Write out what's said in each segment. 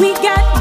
We got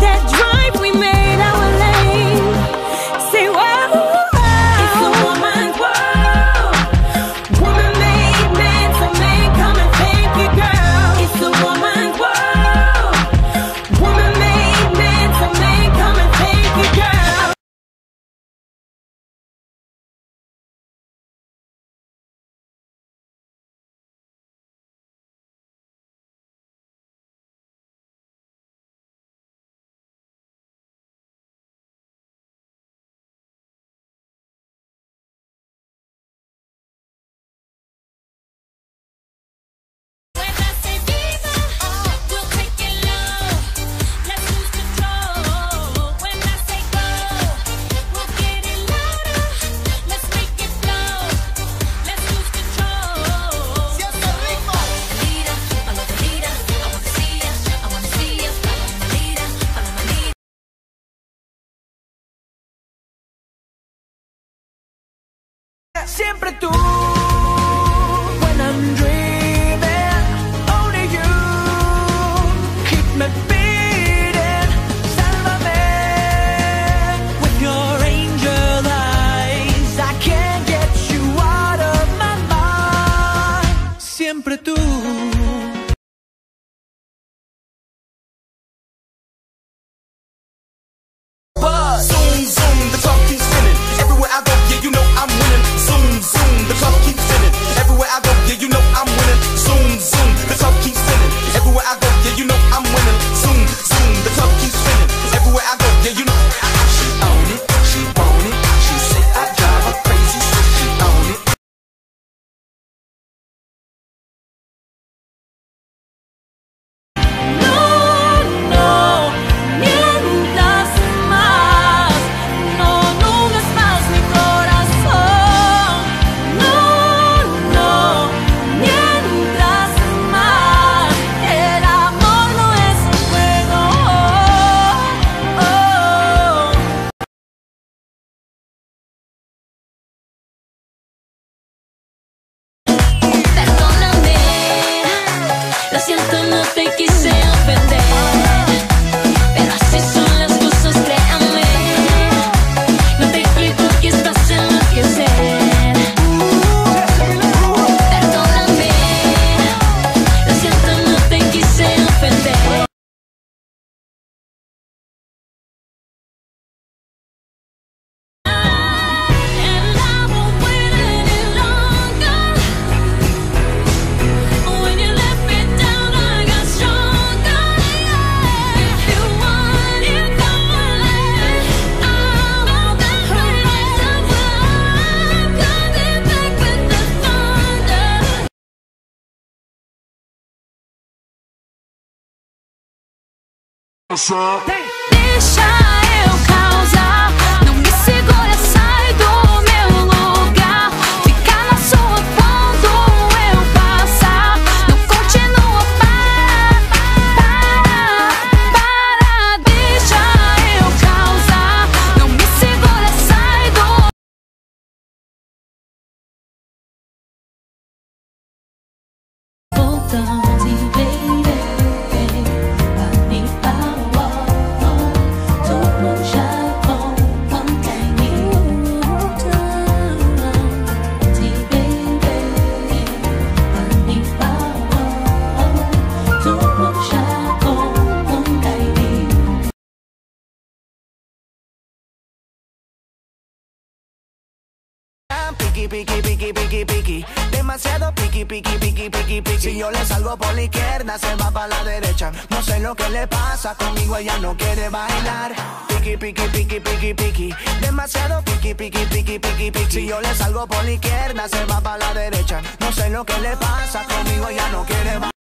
siempre tú. Deixa piqui, piqui, piqui, piqui, piqui. Demasiado piqui, piqui, piqui, piqui, piqui. Si yo le salgo por la izquierda, se va para la derecha. No sé lo que le pasa, conmigo ella no quiere bailar. Piqui, piqui, piqui, piqui, piqui. Demasiado piqui, piqui, piqui, piqui, piqui. Si yo le salgo por la izquierda, se va para la derecha. No sé lo que le pasa, conmigo ella no quiere bailar.